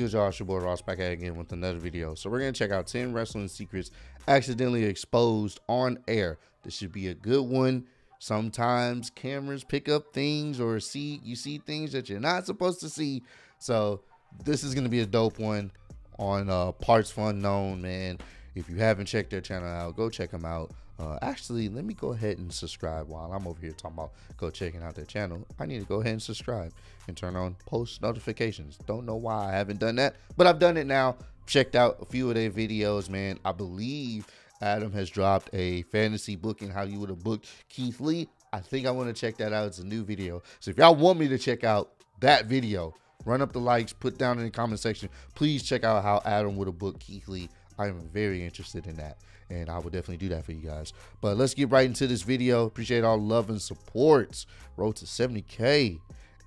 good, y'all? It's your boy Ross back at again with another video. So we're gonna check out 10 wrestling secrets accidentally exposed on air. This should be a good one. Sometimes cameras pick up things or see you see things that you're not supposed to see. So this is gonna be a dope one on uh, partsFUNknown, man. If you haven't checked their channel out, go check them out. Uh, actually, let me go ahead and subscribe while I'm over here talking about go checking out their channel. I need to go ahead and subscribe and turn on post notifications. Don't know why I haven't done that, but I've done it now. Checked out a few of their videos, man. I believe Adam has dropped a fantasy book booking how you would have booked Keith Lee. I think I want to check that out. It's a new video. So if y'all want me to check out that video, run up the likes, put down in the comment section. Please check out how Adam would have booked Keith Lee. I am very interested in that, and I will definitely do that for you guys. But let's get right into this video. Appreciate all love and support. Road to 70K,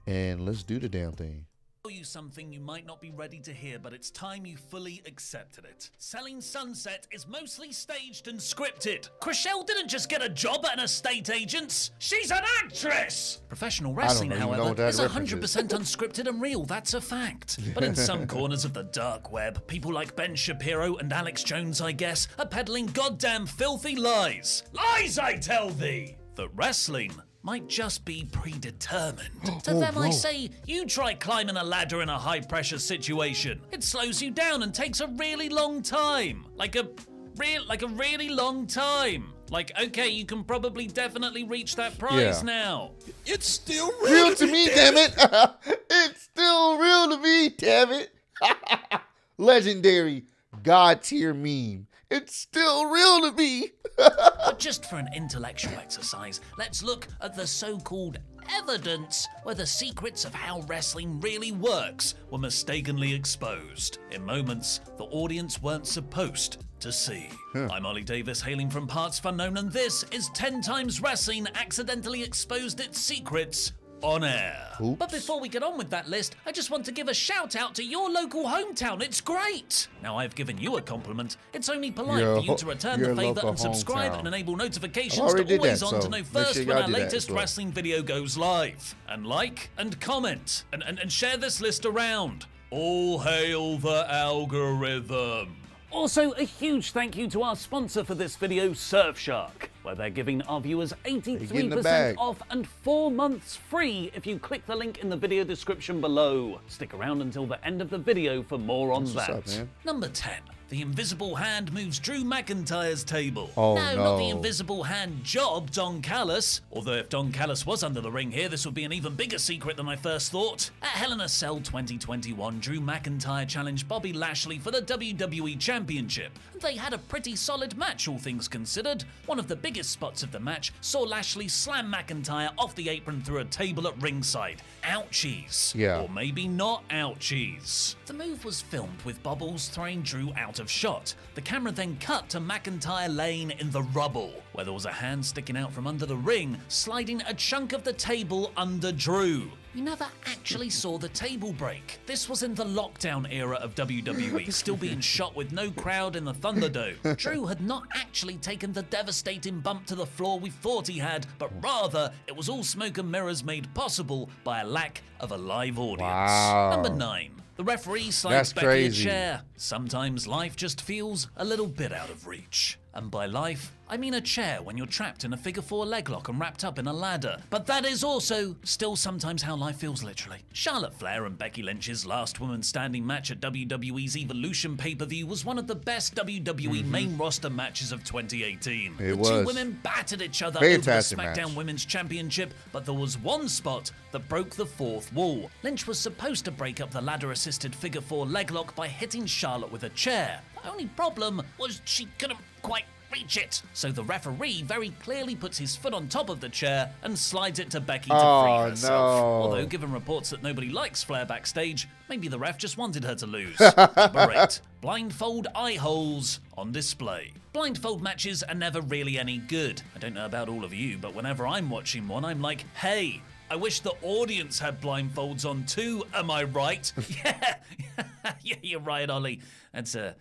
and let's do the damn thing you something you might not be ready to hear, but it's time you fully accepted it. Selling Sunset is mostly staged and scripted. Chrishell didn't just get a job at an estate agent's, she's an actress! Professional wrestling, however, is 100% unscripted and real, that's a fact. But in some corners of the dark web, people like Ben Shapiro and Alex Jones, I guess, are peddling goddamn filthy lies. Lies, I tell thee! That wrestling might just be predetermined. to oh, them, oh, I oh. say, you try climbing a ladder in a high pressure situation. It slows you down and takes a really long time. Like a real, like a really long time. Like, okay, you can probably definitely reach that prize yeah. now. It's still real, real to me, damn it. it's still real to me, damn it. Legendary God tier meme. It's still real to me. but just for an intellectual exercise, let's look at the so called evidence where the secrets of how wrestling really works were mistakenly exposed in moments the audience weren't supposed to see. Huh. I'm Ollie Davis, hailing from Parts Unknown, and this is 10 Times Wrestling Accidentally Exposed Its Secrets on air. Oops. But before we get on with that list, I just want to give a shout out to your local hometown. It's great. Now I've given you a compliment. It's only polite your, for you to return the favor and subscribe hometown. and enable notifications to always that, on so to know first sure when our latest well. wrestling video goes live. And like and comment and, and, and share this list around. All hail the algorithm. Also, a huge thank you to our sponsor for this video, Surfshark, where they're giving our viewers 83% off and 4 months free if you click the link in the video description below. Stick around until the end of the video for more on That's that. Up, Number 10. The invisible hand moves Drew McIntyre's table. Oh, no, no, not the invisible hand job, Don Callis. Although if Don Callis was under the ring here, this would be an even bigger secret than I first thought. At Hell in a Cell 2021, Drew McIntyre challenged Bobby Lashley for the WWE Championship. And They had a pretty solid match, all things considered. One of the biggest spots of the match saw Lashley slam McIntyre off the apron through a table at ringside. Ouchies. Yeah. Or maybe not ouchies. The move was filmed with Bubbles throwing Drew out of of shot. The camera then cut to McIntyre laying in the rubble, where there was a hand sticking out from under the ring, sliding a chunk of the table under Drew. We never actually saw the table break. This was in the lockdown era of WWE, still being shot with no crowd in the Thunderdome. Drew had not actually taken the devastating bump to the floor we thought he had, but rather it was all smoke and mirrors made possible by a lack of a live audience. Wow. Number 9. The referee slides That's Becky crazy. a chair. Sometimes life just feels a little bit out of reach. And by life, I mean a chair when you're trapped in a figure four leg lock and wrapped up in a ladder. But that is also still sometimes how life feels literally. Charlotte Flair and Becky Lynch's last woman standing match at WWE's Evolution pay per view was one of the best WWE mm-hmm. main roster matches of 2018. It the was. two women battered each other Fantastic over the SmackDown match. Women's Championship, but there was one spot that broke the fourth wall. Lynch was supposed to break up the ladder assisted figure four leg lock by hitting Charlotte with a chair. The only problem was she couldn't quite reach it. So the referee very clearly puts his foot on top of the chair and slides it to Becky to oh, free herself. No. Although, given reports that nobody likes Flair backstage, maybe the ref just wanted her to lose. Number eight, blindfold eye holes on display. Blindfold matches are never really any good. I don't know about all of you, but whenever I'm watching one, I'm like, hey, I wish the audience had blindfolds on too, am I right? yeah, yeah, you're right, Ollie. That's a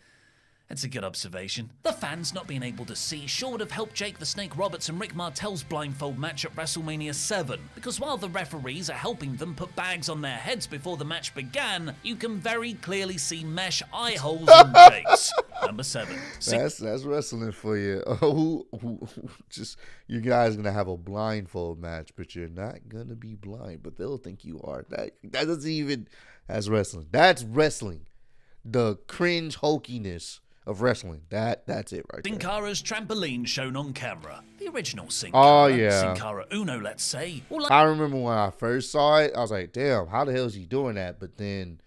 It's a good observation. The fans not being able to see sure would have helped Jake the Snake Roberts and Rick Martel's blindfold match at WrestleMania 7, because while the referees are helping them put bags on their heads before the match began, you can very clearly see mesh eye holes in Jake's. Number 7. That's that's wrestling for you. who, just you guys gonna have a blindfold match, but you're not gonna be blind, but they'll think you are. That that doesn't even that's wrestling. That's wrestling. The cringe hokiness of wrestling. That that's it right. Sin Cara's trampoline shown on camera. The original Sin Oh, Cara, yeah. Sin Cara Uno, let's say. Like I remember when I first saw it, I was like, "Damn, how the hell is he doing that?" But then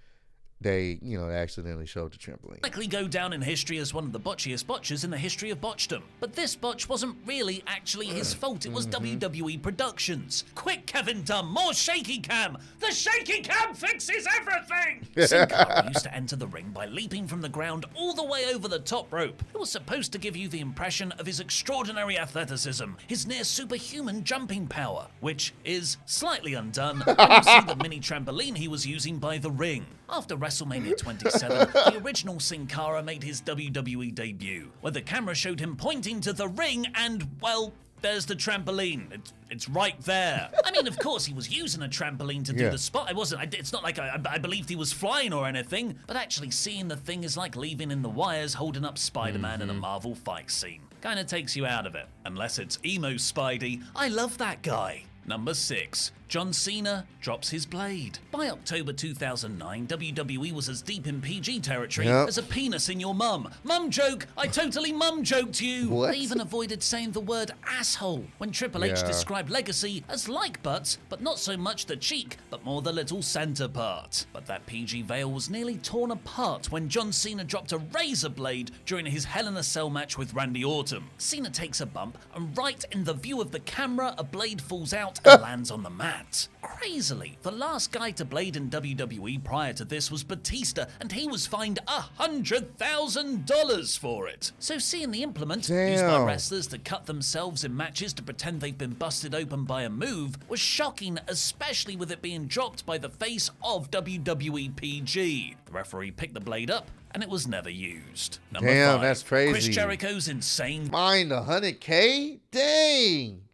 they, you know, accidentally showed the trampoline. likely go down in history as one of the botchiest botches in the history of botchdom. But this botch wasn't really actually his fault, it was mm-hmm. WWE Productions. Quick, Kevin Dunn, more shaky cam! The shaky cam fixes everything! Sin Cara used to enter the ring by leaping from the ground all the way over the top rope. It was supposed to give you the impression of his extraordinary athleticism, his near superhuman jumping power, which is slightly undone when you see the mini trampoline he was using by the ring. After WrestleMania 27, the original Sin Cara made his WWE debut, where the camera showed him pointing to the ring and, well, there's the trampoline. It's, it's right there. I mean, of course, he was using a trampoline to do Yeah. the spot. I wasn't. I, it's not like I, I, I believed he was flying or anything. But actually, seeing the thing is like leaving in the wires, holding up Spider-Man in a mm-hmm. Marvel fight scene. Kind of takes you out of it, unless it's emo Spidey. I love that guy. Number six. John Cena drops his blade. By October 2009, WWE was as deep in PG territory Yep. as a penis in your mum. Mum joke! I totally mum joked you! What? They even avoided saying the word asshole when Triple H Yeah. described Legacy as like butts, but not so much the cheek, but more the little center part. But that PG veil was nearly torn apart when John Cena dropped a razor blade during his Hell in a Cell match with Randy Orton. Cena takes a bump, and right in the view of the camera, a blade falls out and lands on the mat. Crazily, the last guy to blade in WWE prior to this was Batista, and he was fined a hundred thousand dollars for it. So seeing the implement used by wrestlers to cut themselves in matches to pretend they've been busted open by a move was shocking, especially with it being dropped by the face of WWE PG. The referee picked the blade up. And it was never used. Number Damn, five, that's Chris crazy. Jericho's insane Mind a hundred K? Dang.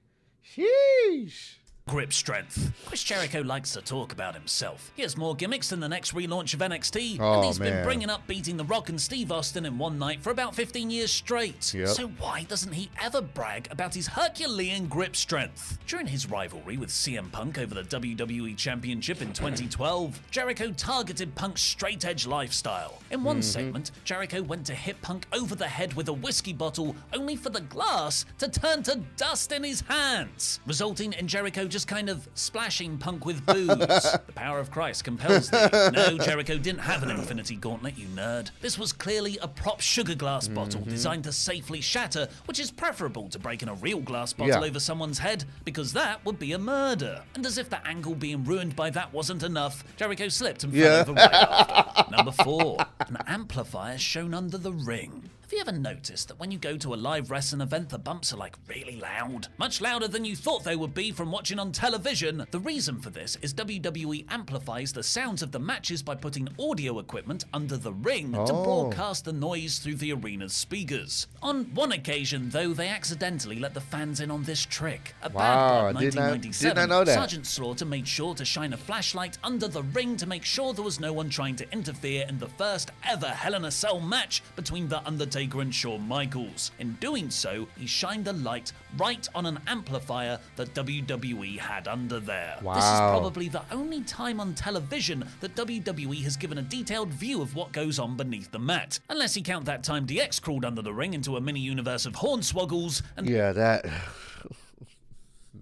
Sheesh. Grip strength. Chris Jericho likes to talk about himself. He has more gimmicks than the next relaunch of NXT, Oh, and he's been bringing up beating The Rock and Steve Austin in one night for about 15 years straight. Yep. So why doesn't he ever brag about his Herculean grip strength? During his rivalry with CM Punk over the WWE Championship in 2012, Jericho targeted Punk's straight edge lifestyle. In one mm-hmm. segment, Jericho went to hit Punk over the head with a whiskey bottle, only for the glass to turn to dust in his hands, resulting in Jericho just kind of splashing Punk with booze. the power of Christ compels thee. No, Jericho didn't have an infinity gauntlet, you nerd. This was clearly a prop sugar glass bottle mm-hmm. designed to safely shatter, which is preferable to breaking a real glass bottle Yeah. over someone's head, because that would be a murder. And as if the angle being ruined by that wasn't enough, Jericho slipped and fell Yeah. over right after. Number four, an amplifier shown under the ring. Have you ever noticed that when you go to a live wrestling event, the bumps are like really loud? Much louder than you thought they would be from watching on television. The reason for this is WWE amplifies the sounds of the matches by putting audio equipment under the ring to Oh. broadcast the noise through the arena's speakers. On one occasion, though, they accidentally let the fans in on this trick. A Wow, Bad Blood I did not- 1997, did not know that. Sergeant Slaughter made sure to shine a flashlight under the ring to make sure there was no one trying to interfere in the first ever Hell in a Cell match between The Undertaker and Shawn Michaels. In doing so, he shined the light right on an amplifier that WWE had under there. This is probably the only time on television that WWE has given a detailed view of what goes on beneath the mat. Unless you count that time DX crawled under the ring into a mini universe of Hornswoggles and Yeah, that,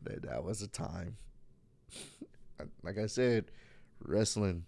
that was a time. Like I said, wrestling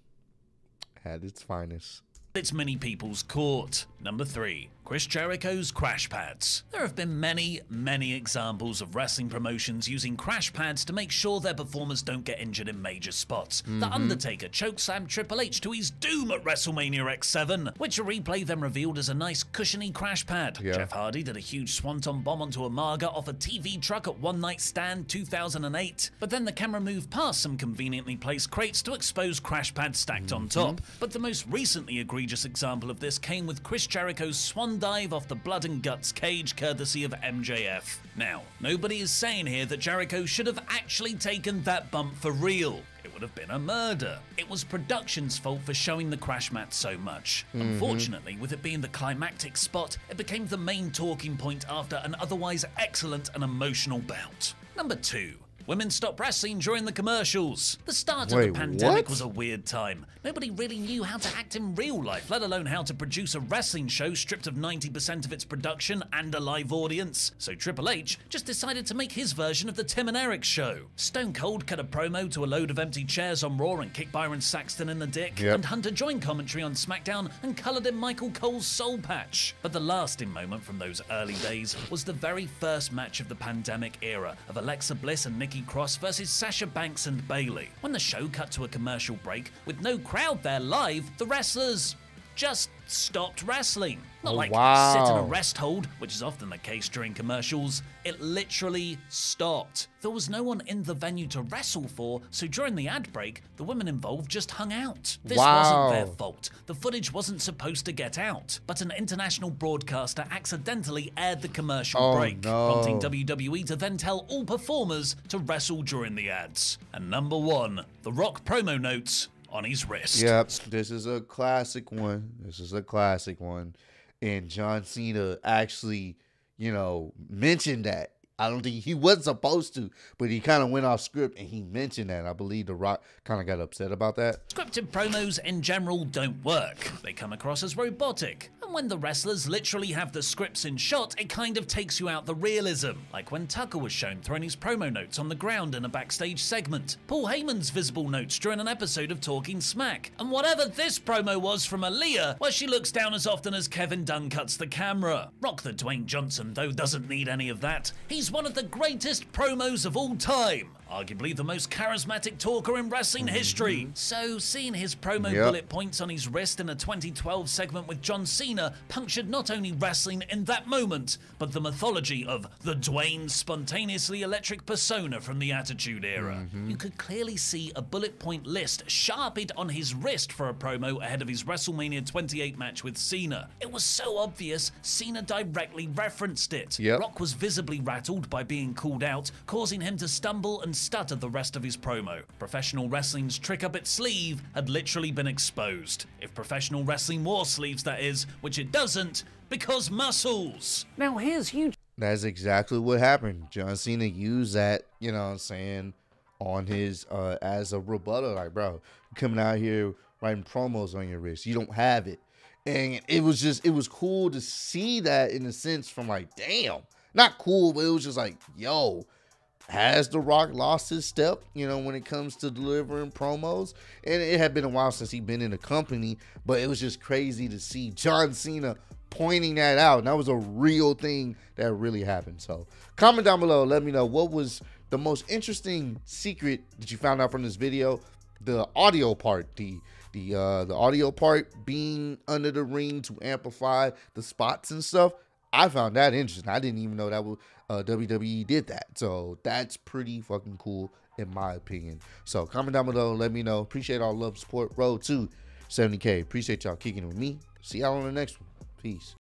had its finest. It's many people's court. Number three, Chris Jericho's crash pads. There have been many, many examples of wrestling promotions using crash pads to make sure their performers don't get injured in major spots. The mm-hmm. Undertaker chokeslammed Triple H to his doom at WrestleMania X7, which a replay then revealed as a nice cushiony crash pad. Yeah. Jeff Hardy did a huge swanton bomb onto Umaga off a TV truck at One Night Stand 2008, but then the camera moved past some conveniently placed crates to expose crash pads stacked on mm-hmm. top. But the most recently egregious example of this came with Chris Jericho's swan dive off the blood and guts cage courtesy of MJF. Now, nobody is saying here that Jericho should have actually taken that bump for real. It would have been a murder. It was production's fault for showing the crash mat so much. Mm-hmm. Unfortunately, with it being the climactic spot, it became the main talking point after an otherwise excellent and emotional bout. Number 2. Women stopped wrestling during the commercials. The start of the pandemic what? was a weird time. Nobody really knew how to act in real life, let alone how to produce a wrestling show stripped of 90% of its production and a live audience. So Triple H just decided to make his version of the Tim and Eric show. Stone Cold cut a promo to a load of empty chairs on Raw and kicked Byron Saxton in the dick. Yep. And Hunter joined commentary on SmackDown and coloured in Michael Cole's soul patch. But the lasting moment from those early days was the very first match of the pandemic era of Alexa Bliss and Nikki Cross versus Sasha Banks and Bayley. When the show cut to a commercial break with no crowd there live, the wrestlers just stopped wrestling. Not Oh, like wow. sit in a rest hold, which is often the case during commercials. It literally stopped. There was no one in the venue to wrestle for, so during the ad break, the women involved just hung out. This wasn't their fault. The footage wasn't supposed to get out, but an international broadcaster accidentally aired the commercial Oh, break, no. prompting WWE to then tell all performers to wrestle during the ads. And number one, The Rock promo notes on his wrist. Yep, this is a classic one. This is a classic one. And John Cena actually, you know, mentioned that. I don't think he wasn't supposed to, but he kind of went off script and he mentioned that. I believe The Rock kind of got upset about that. Scripted promos in general don't work. They come across as robotic. When the wrestlers literally have the scripts in shot, it kind of takes you out the realism. Like when Tucker was shown throwing his promo notes on the ground in a backstage segment. Paul Heyman's visible notes during an episode of Talking Smack. And whatever this promo was from Aliyah, where she looks down as often as Kevin Dunn cuts the camera. Rock the Dwayne Johnson, though, doesn't need any of that. He's one of the greatest promos of all time. Arguably the most charismatic talker in wrestling mm-hmm. history. So, seeing his promo Yep. bullet points on his wrist in a 2012 segment with John Cena punctured not only wrestling in that moment, but the mythology of the Dwayne spontaneously electric persona from the Attitude Era. Mm-hmm. You could clearly see a bullet point list sharpied on his wrist for a promo ahead of his WrestleMania 28 match with Cena. It was so obvious, Cena directly referenced it. Yep. Rock was visibly rattled by being called out, causing him to stumble and stutter the rest of his promo. Professional wrestling's trick up its sleeve had literally been exposed. If professional wrestling wore sleeves, that is, which it doesn't, because muscles. Now here's huge That's exactly what happened. John Cena used that, you know what I'm saying, on his uh as a rebuttal. Like, bro, coming out here writing promos on your wrist. You don't have it. And it was just it was cool to see that in a sense from like, damn. Not cool, but it was just like, yo, has The Rock lost his step, you know, when it comes to delivering promos? And it had been a while since he'd been in the company, but it was just crazy to see John Cena pointing that out. And that was a real thing that really happened. So comment down below, let me know what was the most interesting secret that you found out from this video. The audio part, the the uh the audio part being under the ring to amplify the spots and stuff. I found that interesting. I didn't even know that was, uh, WWE did that. So that's pretty fucking cool in my opinion. So comment down below, let me know. Appreciate all love, support. Road to 70k. Appreciate y'all kicking it with me. See y'all on the next one. Peace.